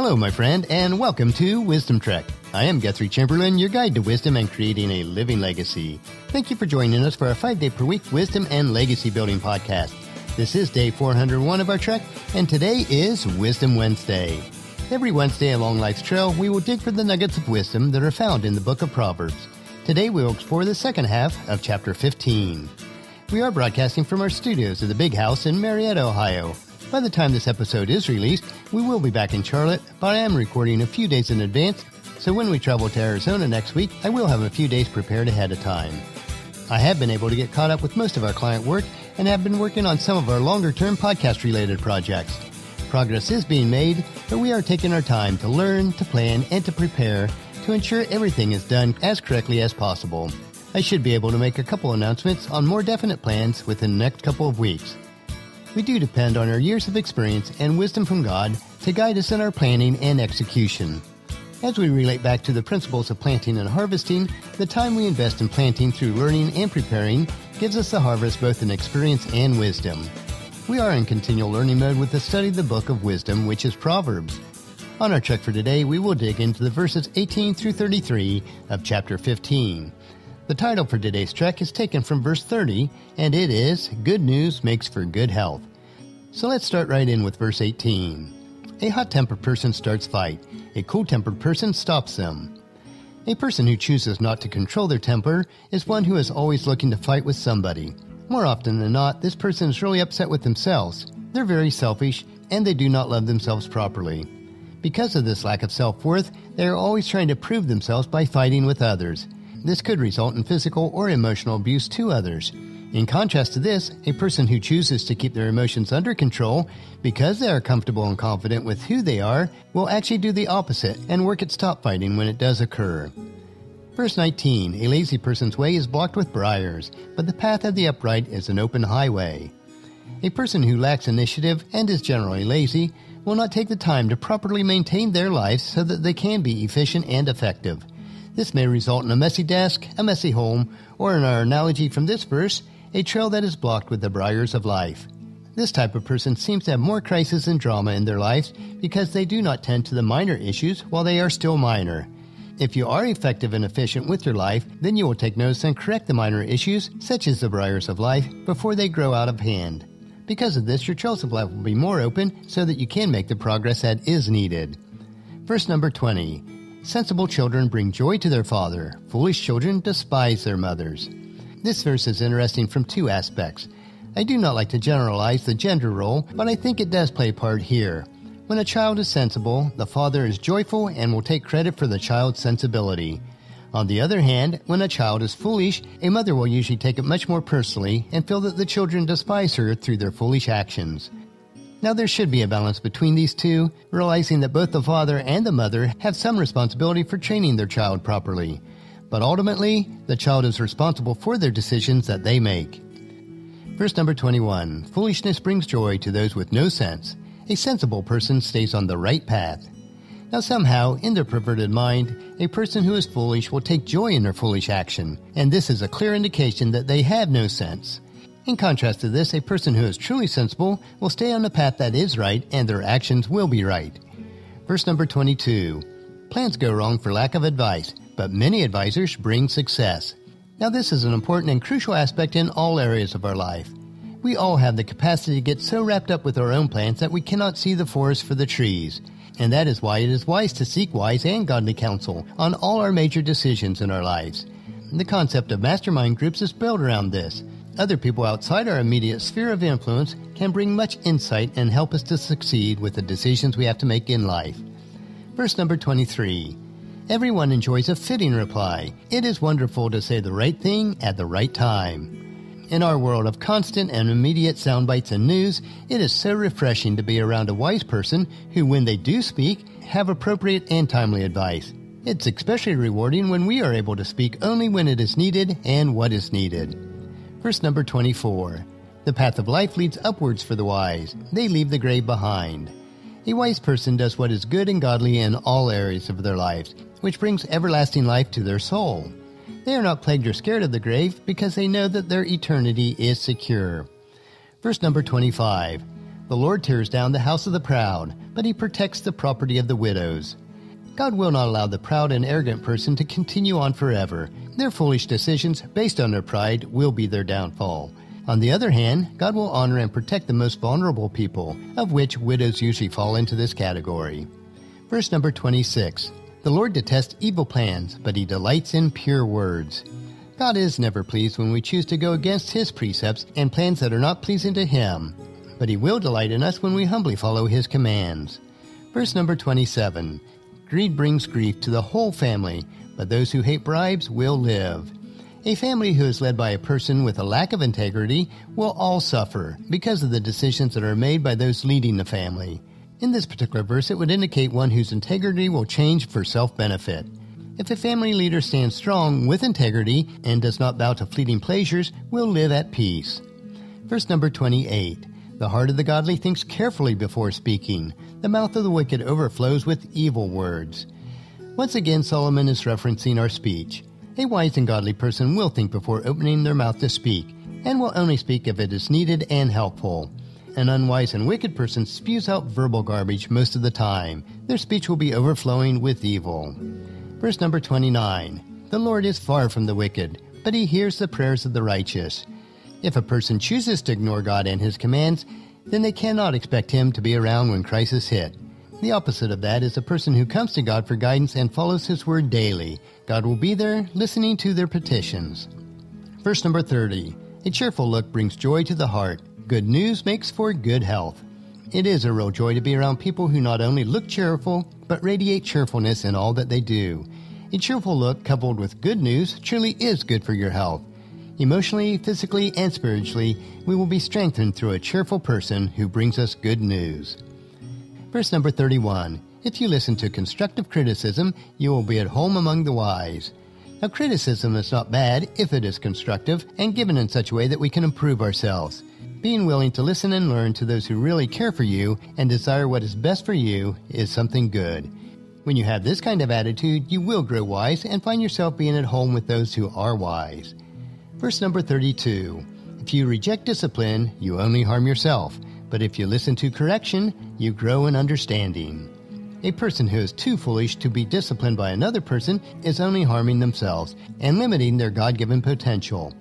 Hello, my friend, and welcome to Wisdom Trek. I am Guthrie Chamberlain, your guide to wisdom and creating a living legacy. Thank you for joining us for our five day per week wisdom and legacy building podcast. This is day 401 of our trek, and today is Wisdom Wednesday. Every Wednesday along life's trail, we will dig for the nuggets of wisdom that are found in the book of Proverbs. Today, we will explore the second half of chapter 15. We are broadcasting from our studios at the Big House in Marietta, Ohio. By the time this episode is released, we will be back in Charlotte, but I am recording a few days in advance, so when we travel to Arizona next week, I will have a few days prepared ahead of time. I have been able to get caught up with most of our client work and have been working on some of our longer term podcast related projects. Progress is being made, but we are taking our time to learn, to plan, and to prepare to ensure everything is done as correctly as possible. I should be able to make a couple announcements on more definite plans within the next couple of weeks. We do depend on our years of experience and wisdom from God to guide us in our planning and execution. As we relate back to the principles of planting and harvesting, the time we invest in planting through learning and preparing gives us the harvest both in experience and wisdom. We are in continual learning mode with the study of the book of wisdom, which is Proverbs. On our check for today, we will dig into the verses 18 through 33 of chapter 15. The title for today's trek is taken from verse 30, and it is Good News Makes for Good Health. So let's start right in with verse 18. A hot tempered person starts fight, a cool tempered person stops them. A person who chooses not to control their temper is one who is always looking to fight with somebody. More often than not, this person is really upset with themselves. They're very selfish, and they do not love themselves properly. Because of this lack of self worth, they are always trying to prove themselves by fighting with others. This could result in physical or emotional abuse to others. In contrast to this, a person who chooses to keep their emotions under control because they are comfortable and confident with who they are will actually do the opposite and work at stop fighting when it does occur. Verse 19 A lazy person's way is blocked with briars, but the path of the upright is an open highway. A person who lacks initiative and is generally lazy will not take the time to properly maintain their lives so that they can be efficient and effective. This may result in a messy desk, a messy home, or in our analogy from this verse, a trail that is blocked with the briars of life. This type of person seems to have more crisis and drama in their lives because they do not tend to the minor issues while they are still minor. If you are effective and efficient with your life, then you will take notice and correct the minor issues, such as the briars of life, before they grow out of hand. Because of this, your trails of life will be more open so that you can make the progress that is needed. Verse number 20 Sensible children bring joy to their father, foolish children despise their mothers. This verse is interesting from two aspects. I do not like to generalize the gender role, but I think it does play a part here. When a child is sensible, the father is joyful and will take credit for the child's sensibility. On the other hand, when a child is foolish, a mother will usually take it much more personally and feel that the children despise her through their foolish actions. Now, there should be a balance between these two, realizing that both the father and the mother have some responsibility for training their child properly. But ultimately, the child is responsible for their decisions that they make. Verse number 21 Foolishness brings joy to those with no sense. A sensible person stays on the right path. Now, somehow, in their perverted mind, a person who is foolish will take joy in their foolish action, and this is a clear indication that they have no sense. In contrast to this, a person who is truly sensible will stay on the path that is right and their actions will be right. Verse number 22 Plans go wrong for lack of advice, but many advisors bring success. Now, this is an important and crucial aspect in all areas of our life. We all have the capacity to get so wrapped up with our own plans that we cannot see the forest for the trees. And that is why it is wise to seek wise and godly counsel on all our major decisions in our lives. The concept of mastermind groups is built around this. Other people outside our immediate sphere of influence can bring much insight and help us to succeed with the decisions we have to make in life. Verse number 23 Everyone enjoys a fitting reply. It is wonderful to say the right thing at the right time. In our world of constant and immediate sound bites and news, it is so refreshing to be around a wise person who, when they do speak, have appropriate and timely advice. It's especially rewarding when we are able to speak only when it is needed and what is needed. Verse number 24 The path of life leads upwards for the wise, they leave the grave behind. A wise person does what is good and godly in all areas of their lives, which brings everlasting life to their soul. They are not plagued or scared of the grave because they know that their eternity is secure. Verse number 25 The Lord tears down the house of the proud, but he protects the property of the widows. God will not allow the proud and arrogant person to continue on forever. Their foolish decisions, based on their pride, will be their downfall. On the other hand, God will honor and protect the most vulnerable people, of which widows usually fall into this category. Verse number 26 The Lord detests evil plans, but he delights in pure words. God is never pleased when we choose to go against his precepts and plans that are not pleasing to him, but he will delight in us when we humbly follow his commands. Verse number 27 Greed brings grief to the whole family, but those who hate bribes will live. A family who is led by a person with a lack of integrity will all suffer because of the decisions that are made by those leading the family. In this particular verse, it would indicate one whose integrity will change for self benefit. If a family leader stands strong with integrity and does not bow to fleeting pleasures, will live at peace. Verse number 28 The heart of the godly thinks carefully before speaking, the mouth of the wicked overflows with evil words. Once again, Solomon is referencing our speech. A wise and godly person will think before opening their mouth to speak, and will only speak if it is needed and helpful. An unwise and wicked person spews out verbal garbage most of the time. Their speech will be overflowing with evil. Verse number 29 The Lord is far from the wicked, but he hears the prayers of the righteous. If a person chooses to ignore God and his commands, then they cannot expect him to be around when crisis hit. The opposite of that is a person who comes to God for guidance and follows his word daily. God will be there listening to their petitions. Verse number 30 A cheerful look brings joy to the heart. Good news makes for good health. It is a real joy to be around people who not only look cheerful, but radiate cheerfulness in all that they do. A cheerful look coupled with good news truly is good for your health. Emotionally, physically, and spiritually, we will be strengthened through a cheerful person who brings us good news. Verse number 31 If you listen to constructive criticism, you will be at home among the wise. Now, criticism is not bad if it is constructive and given in such a way that we can improve ourselves. Being willing to listen and learn to those who really care for you and desire what is best for you is something good. When you have this kind of attitude, you will grow wise and find yourself being at home with those who are wise. Verse number 32 If you reject discipline, you only harm yourself, but if you listen to correction, you grow in understanding. A person who is too foolish to be disciplined by another person is only harming themselves and limiting their God given potential.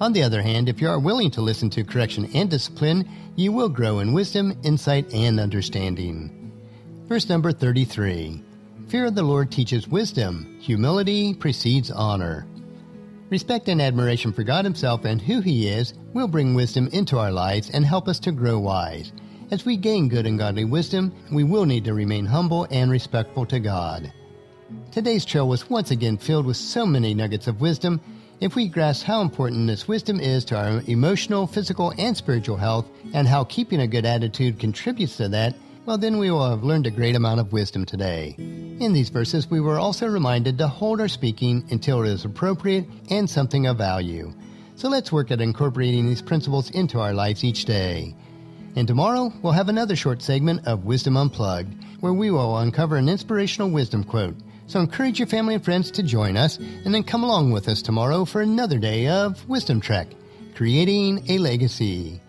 On the other hand, if you are willing to listen to correction and discipline, you will grow in wisdom, insight, and understanding. Verse number 33 Fear of the Lord teaches wisdom, humility precedes honor. Respect and admiration for God Himself and who He is will bring wisdom into our lives and help us to grow wise. As we gain good and godly wisdom, we will need to remain humble and respectful to God. Today's trail was once again filled with so many nuggets of wisdom. If we grasp how important this wisdom is to our emotional, physical, and spiritual health, and how keeping a good attitude contributes to that, well, then we will have learned a great amount of wisdom today. In these verses, we were also reminded to hold our speaking until it is appropriate and something of value. So let's work at incorporating these principles into our lives each day. And tomorrow, we'll have another short segment of Wisdom Unplugged, where we will uncover an inspirational wisdom quote. So encourage your family and friends to join us, and then come along with us tomorrow for another day of Wisdom Trek, creating a legacy.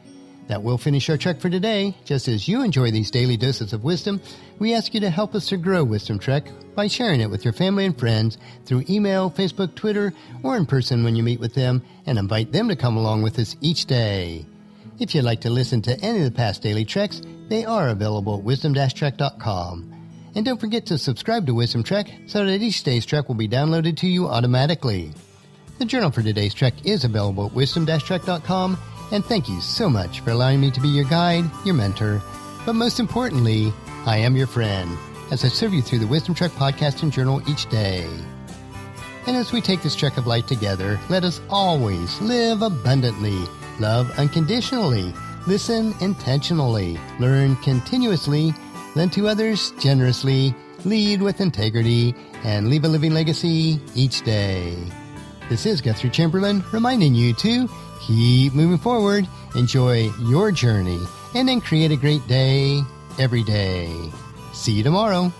That will finish our trek for today. Just as you enjoy these daily doses of wisdom, we ask you to help us to grow Wisdom Trek by sharing it with your family and friends through email, Facebook, Twitter, or in person when you meet with them, and invite them to come along with us each day. If you'd like to listen to any of the past daily treks, they are available at wisdom-trek.com. And don't forget to subscribe to Wisdom Trek so that each day's trek will be downloaded to you automatically. The journal for today's trek is available at wisdom-trek.com and thank you so much for allowing me to be your guide, your mentor, but most importantly, I am your friend as I serve you through the Wisdom Trek podcast and journal each day. And as we take this trek of life together, let us always live abundantly, love unconditionally, listen intentionally, learn continuously, lend to others generously, lead with integrity, and leave a living legacy each day. This is Guthrie Chamberlain reminding you to keep moving forward, enjoy your journey, and then create a great day every day. See you tomorrow.